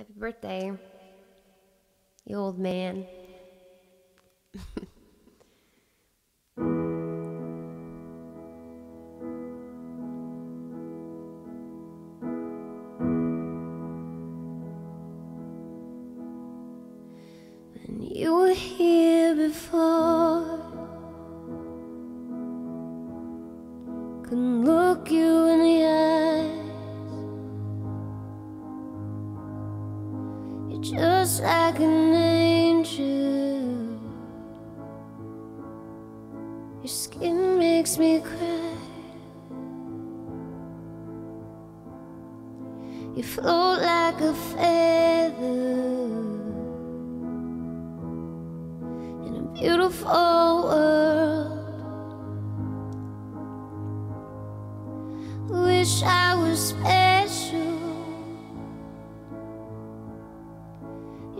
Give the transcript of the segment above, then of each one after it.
Happy birthday, you old man. when you were here before, couldn't look you in the Just like an angel. Your skin makes me cry. You float like a feather in a beautiful world.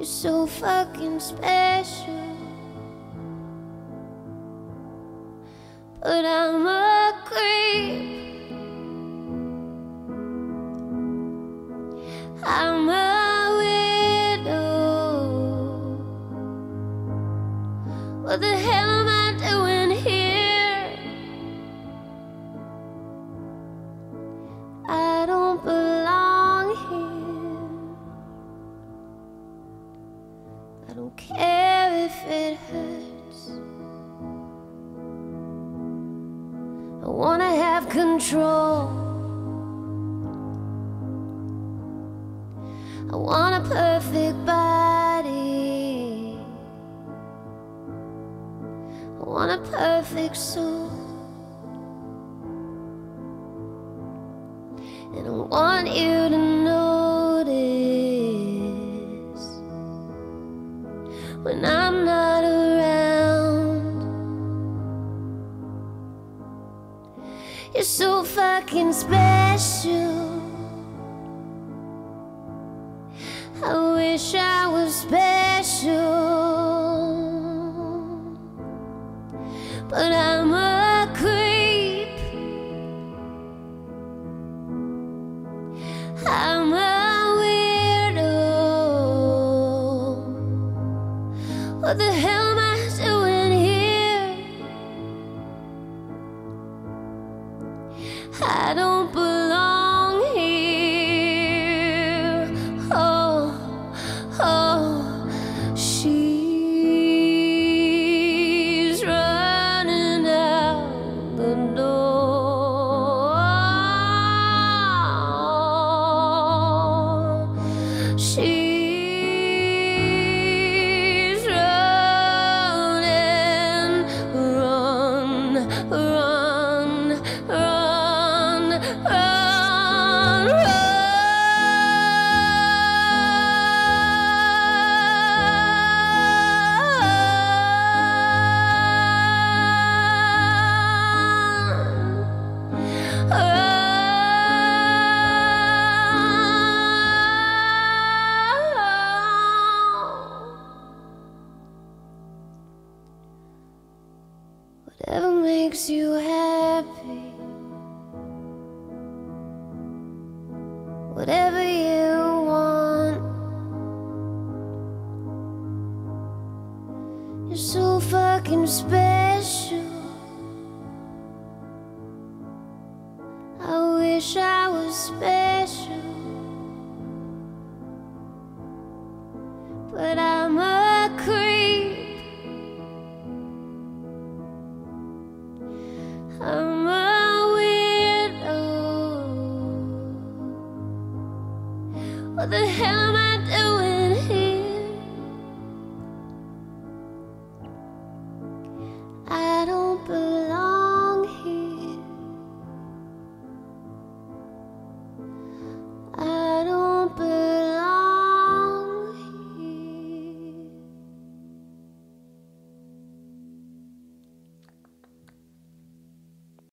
You're so fucking special. But I'm a creep. I'm a widow. What the hell control. I want a perfect body. I want a perfect soul. And I want you to notice when I'm not You're so fucking special. I wish I was special, but I'm a creep. I'm a weirdo. What the hell I don't belong you happy, whatever you want. You're so fucking special. I wish I was special, What the hell am I doing here? I don't believe.